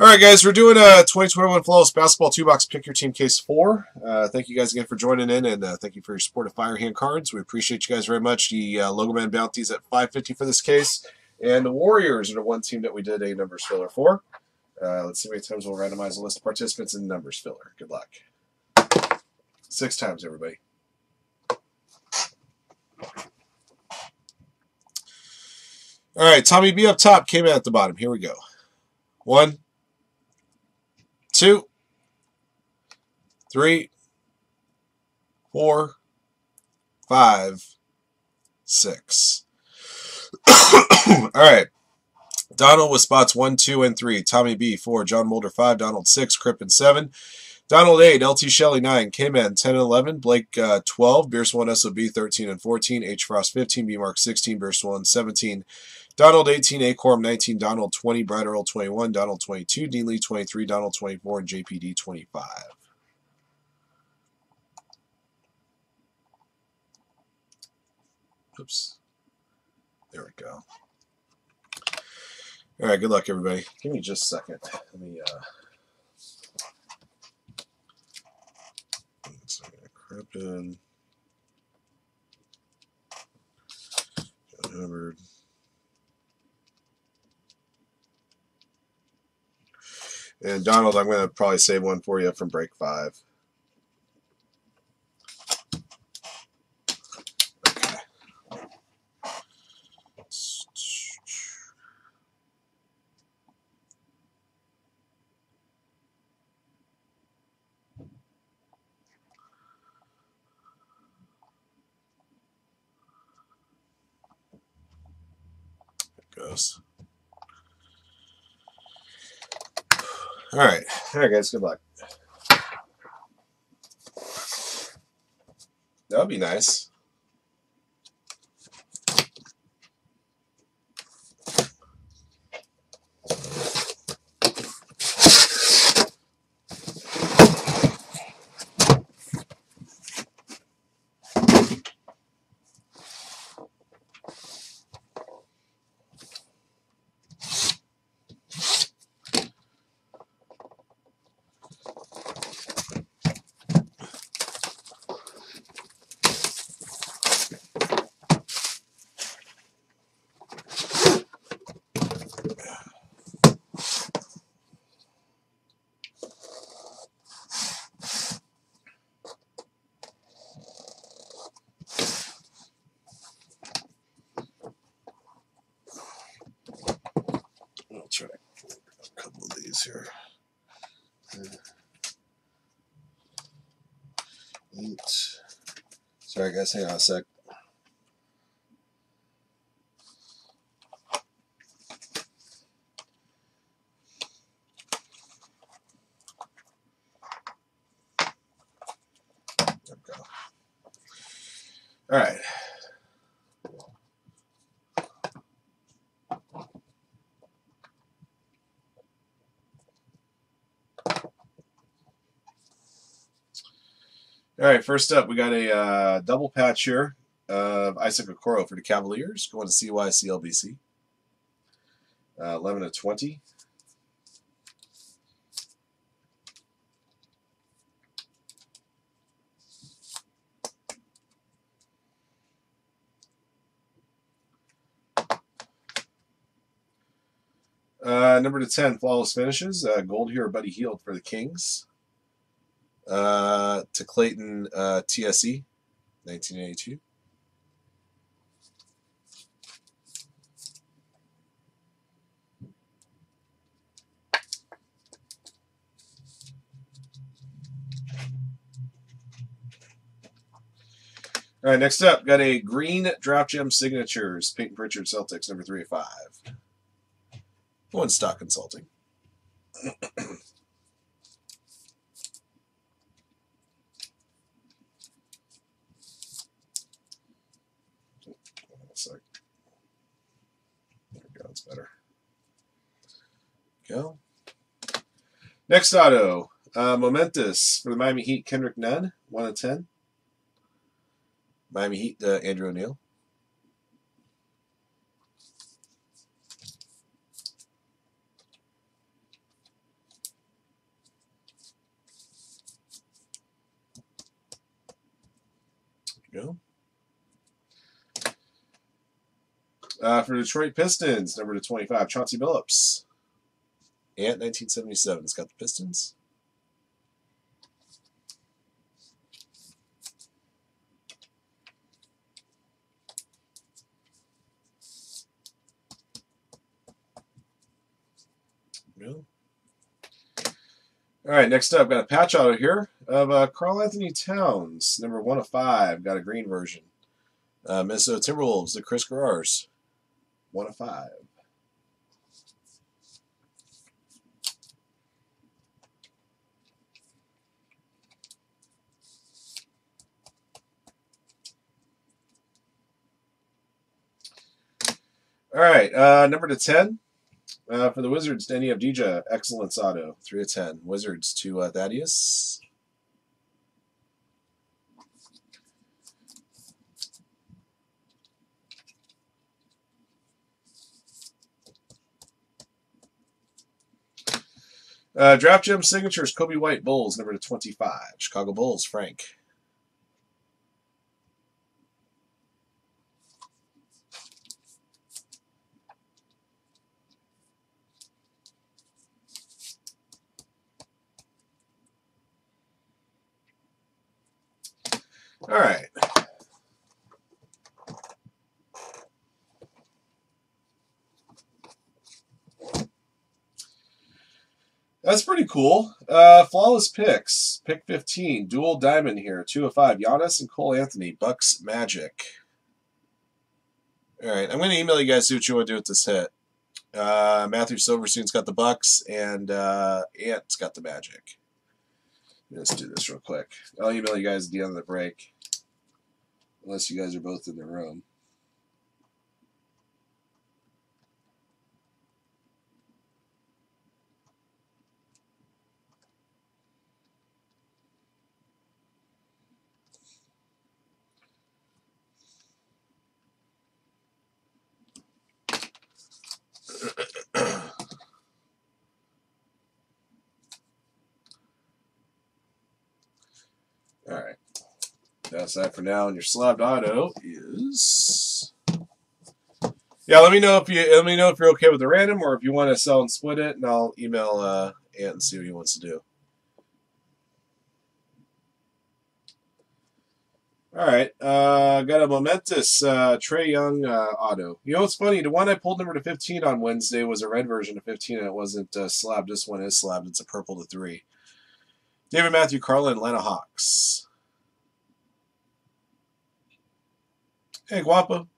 All right, guys, we're doing a 2021 Flawless Basketball Two Box Pick Your Team Case 4. Uh, thank you guys again for joining in, and uh, thank you for your support of Firehand Cards. We appreciate you guys very much. The uh, Logo Man bounties at 550 for this case, and the Warriors are the one team that we did a numbers filler for. Uh, let's see how many times we'll randomize the list of participants in numbers filler. Good luck. Six times, everybody. All right, Tommy B up top came in at the bottom. Here we go. One, two, three, four, five, six. All right. Donald with spots one, two, and three. Tommy B four. John Mulder five. Donald six. Crippen seven. Donald 8, LT Shelley 9, K-Man 10 and 11, Blake uh, 12, Beers 1 SOB 13 and 14, H Frost 15, B Mark 16, Beers 1 17, Donald 18, Acorn 19, Donald 20, Brad Earl 21, Donald 22, Dean Lee 23, Donald 24, and JPD 25. Oops. There we go. All right, good luck, everybody. Give me just a second. Let me, uh, gonna in. John Hubbard. And Donald, I'm going to probably save one for you from break five. All right. All right, guys. Good luck. That would be nice. I'll try a couple of these here. Eight. Guys. Hang on a sec. Right, first up, we got a uh, double patch here of Isaac Okoro for the Cavaliers, going to CYCLBC. Uh, 11 to 20. Uh, number to 10, Flawless Finishes. Uh, gold here, Buddy Hield for the Kings uh, to Clayton uh, TSE, 1982. All right, next up, got a green Draft Gem Signatures, Peyton Pritchard Celtics, number 3 of 5. One stock consulting. better. Go. Next auto, uh, Momentous for the Miami Heat, Kendrick Nunn, 1 of 10. Miami Heat, uh, Andrew O'Neill. There you go. Uh, for Detroit Pistons, number to 25, Chauncey Billups. Ant 1977, it's got the Pistons. No. All right, next up, got a patch auto here of uh, Karl-Anthony Towns, number one of five. Got a green version. Uh, Minnesota Timberwolves, the Chris Garrars, one of five. All right, uh, number to 10. Uh, for the Wizards, Deni Avdija, Excellence Auto, 3 of 10. Wizards to uh, Thaddeus. Uh, draft gem signatures, Coby White, Bulls, number to 25. Chicago Bulls, Frank. All right. That's pretty cool. Uh, flawless picks. Pick 15. Dual diamond here. 2 of 5. Giannis and Cole Anthony. Bucks Magic. All right. I'm going to email you guys see what you want to do with this hit. Uh, Matthew Silverstein's got the Bucks, and uh, Ant's got the Magic. Let's do this real quick. I'll email you guys at the end of the break. Unless you guys are both in the room. All right. That's that for now. And your slabbed auto is. Yeah, let me know if you let me know if you're okay with the random or if you want to sell and split it, and I'll email uh, Ant and see what he wants to do. All right, uh, got a momentous uh, Trae Young uh, auto. You know what's funny? The one I pulled number to 15 on Wednesday was a red version of 15, and it wasn't uh, slabbed. This one is slabbed. It's a purple to three. David Matthew Carlin, Atlanta Hawks. Hey, Guapo.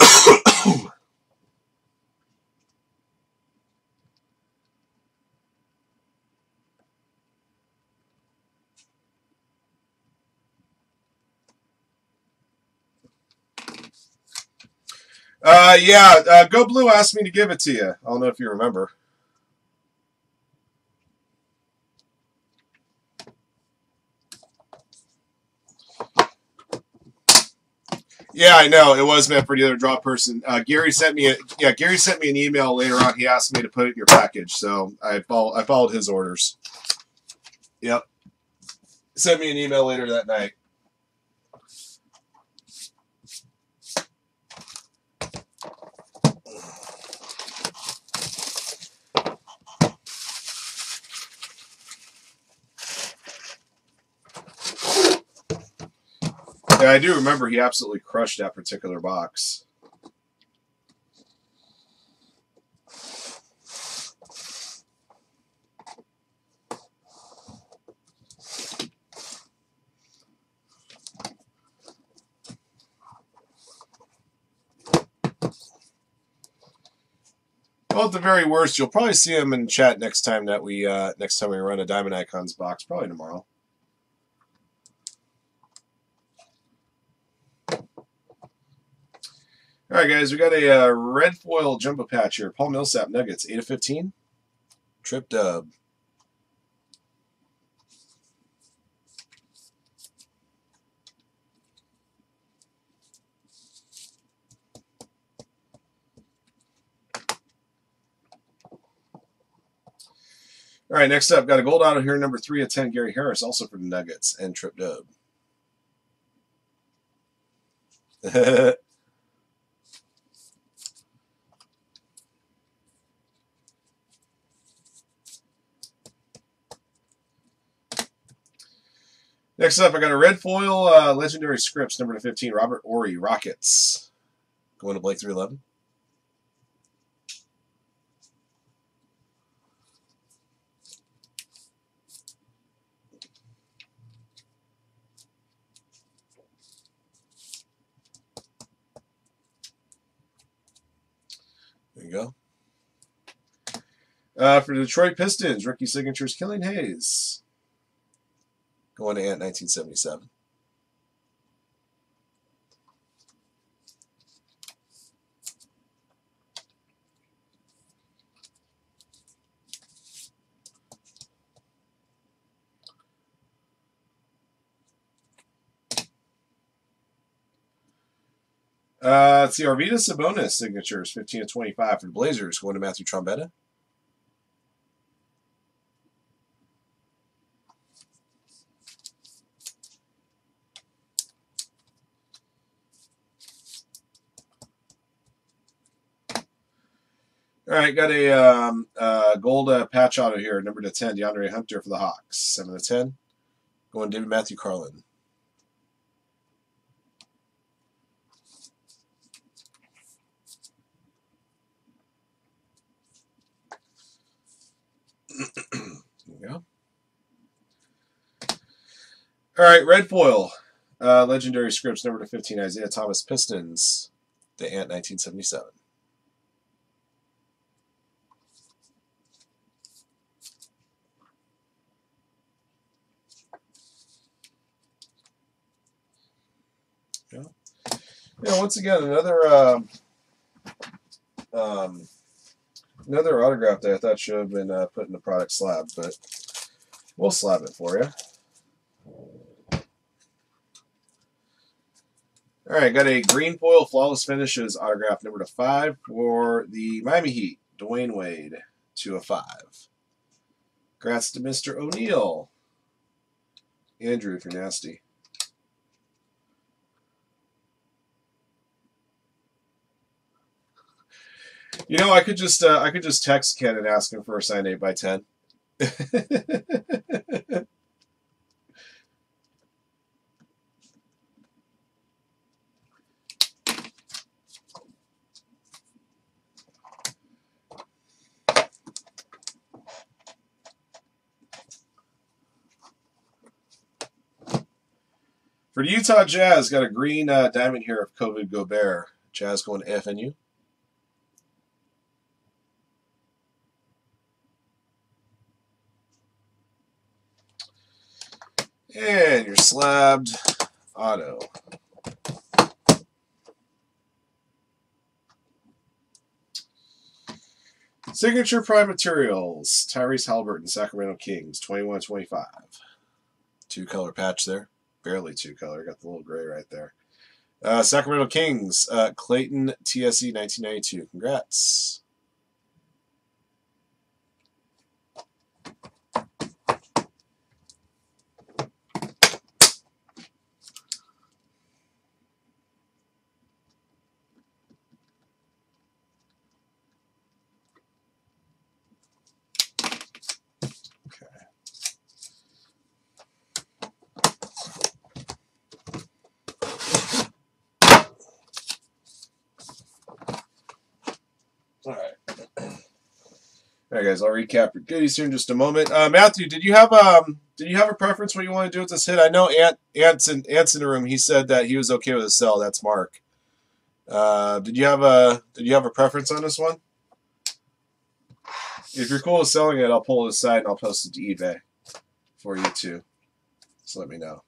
Uh, yeah, uh, Go Blue asked me to give it to you. I don't know if you remember. Yeah, I know it was meant for the other drop person. Uh, Gary sent me a yeah. Gary sent me an email later on. He asked me to put it in your package, so I followed I followed his orders. Yep. Sent me an email later that night. Yeah, I do remember he absolutely crushed that particular box. Well, at the very worst, you'll probably see him in chat next time that we uh, next time we run a Diamond Icons box, probably tomorrow. Right, guys, we got a uh, red foil jumbo patch here. Paul Millsap Nuggets, 8 of 15. Trip dub. All right, next up, got a gold auto here, number three of 10, Gary Harris, also for the Nuggets, and Trip Dub. Next up, I got a red foil uh, legendary scripts, number to 15, Robert Horry, Rockets. Going to Blake 311. There you go. Uh, for the Detroit Pistons, rookie signatures, Killian Hayes. Going to Ant 1977. Uh, let's see, Arvydas Sabonis signatures, 15 to 25 for the Blazers, going to Matthew Trombetta. All right, got a um, uh, gold uh, patch auto here, number to 10, DeAndre Hunter for the Hawks. 7 to 10. Going David Matthew Carlin. there. All right, red foil. Uh, legendary scripts, number to 15, Isaiah Thomas Pistons, the Ant 1977. Yeah. Yeah, once again, another um, um, another autograph that I thought should have been uh, put in the product slab, but we'll slab it for you. All right, got a green foil flawless finishes autograph number to five for the Miami Heat, Dwyane Wade, two of five. Congrats to Mr. O'Neill. Andrew, if you're nasty. You know, I could just uh, I could just text Ken and ask him for a signed eight by ten. For the Utah Jazz, got a green uh, diamond here of COVID Gobert. Jazz going FNU. And your slabbed auto. Signature Prime Materials, Tyrese Haliburton, Sacramento Kings, 21-25. Two color patch there. Barely two color. Got the little gray right there. Uh, Sacramento Kings, uh, Clayton TSE 1992. Congrats. All right. All right, guys. I'll recap your goodies here in just a moment. Uh, Matthew, did you have um, did you have a preference what you want to do with this hit? I know Ant Ant's in, Ant's in the room. He said that he was okay with a sell. That's Mark. Uh, did you have a did you have a preference on this one? If you're cool with selling it, I'll pull it aside and I'll post it to eBay for you too. So let me know.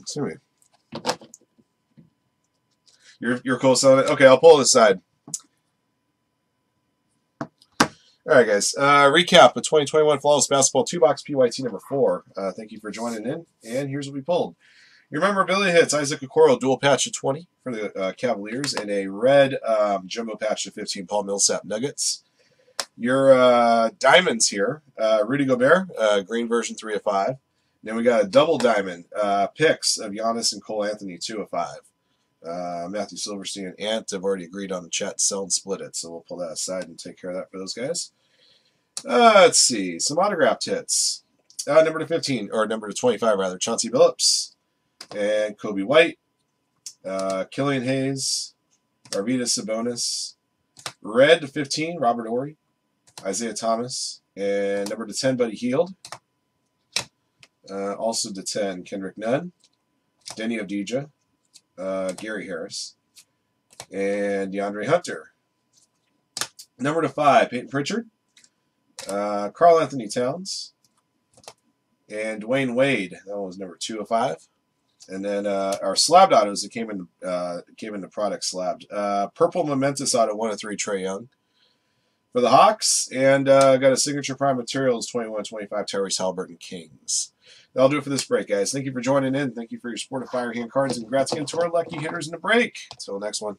Excuse me. You're you're cool selling it. Okay, I'll pull it aside. All right, guys. Uh, recap of 2021 Flawless Basketball two box PYT number four. Uh, thank you for joining in. And here's what we pulled. Your memorabilia hits Isaac Okoro dual patch of 20 for the uh, Cavaliers and a red um, jumbo patch of 15 Paul Millsap Nuggets. Your uh, diamonds here uh, Rudy Gobert, uh, green version 3 of 5. Then we got a double diamond picks of Giannis and Cole Anthony 2 of 5. Uh, Matthew Silverstein and Ant have already agreed on the chat sell and split it, so we'll pull that aside and take care of that for those guys. Uh, let's see, some autographed hits. Uh, number to 15, or number to 25 rather, Chauncey Billups and Coby White, uh, Killian Hayes, Arvydas Sabonis, red to 15, Robert Horry, Isaiah Thomas, and number to 10, Buddy Hield. Uh, also to 10, Kendrick Nunn, Deni Avdija, uh, Gary Harris, and DeAndre Hunter. Number to 5, Peyton Pritchard, uh, Karl Anthony Towns, and Dwyane Wade. That one was number 2 of 5. And then uh, our slabbed autos that came in uh, came in the product slabbed. Uh, purple momentous auto one of three Trae Young for the Hawks, and uh, got a signature prime materials 21-25 Tyrese Haliburton Kings. That'll do it for this break, guys. Thank you for joining in. Thank you for your support of Firehand Cards, and congrats again to our lucky hitters in the break. Until next one.